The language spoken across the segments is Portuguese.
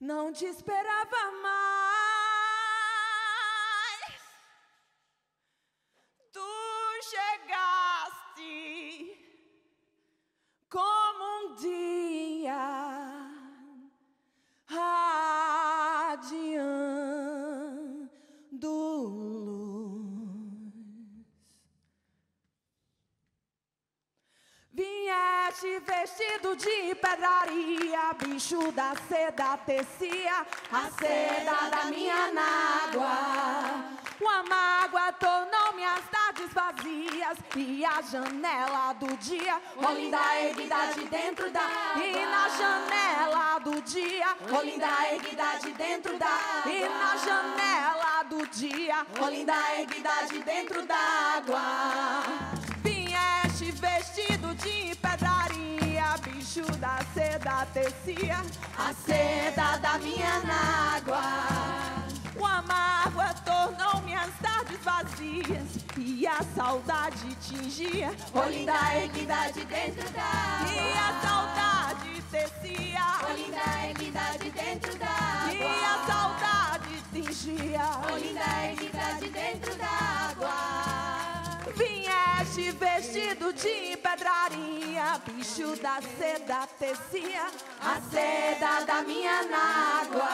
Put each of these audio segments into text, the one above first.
Não te esperava mais. Vestido de pedraria, bicho da seda tecia, a seda da minha nágua. Uma mágoa tornou minhas tardes vazias e a janela do dia, ó linda erguida de dentro da e na janela do dia, ó linda erguida de dentro da e na janela do dia, ó linda erguida de dentro d'água. Tecia, a seda da minha nágua. Uma mágoa tornou minhas tardes vazias e a saudade tingia. Ó linda erguida de dentro da E a saudade tecia. Ó linda erguida de dentro d'água. E a saudade tingia. Ó linda erguida de dentro. Vieste vestido de pedraria, bicho da seda tecia, a seda da minha nágua.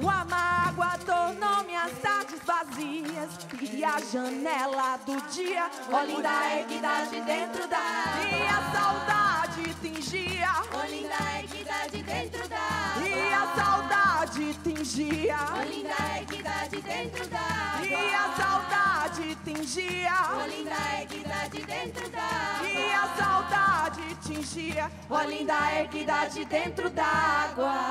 Uma mágoa tornou minhas tardes vazias e a janela do dia, ó linda erguida de dentro da e a saudade tingia. Ó linda erguida de dentro d'água. E a saudade tingia. Ó linda erguida de dentro d'água. E a saudade tingia. Ó linda erguida de dentro d'água. E a saudade tingia. Ó linda erguida de dentro d'água.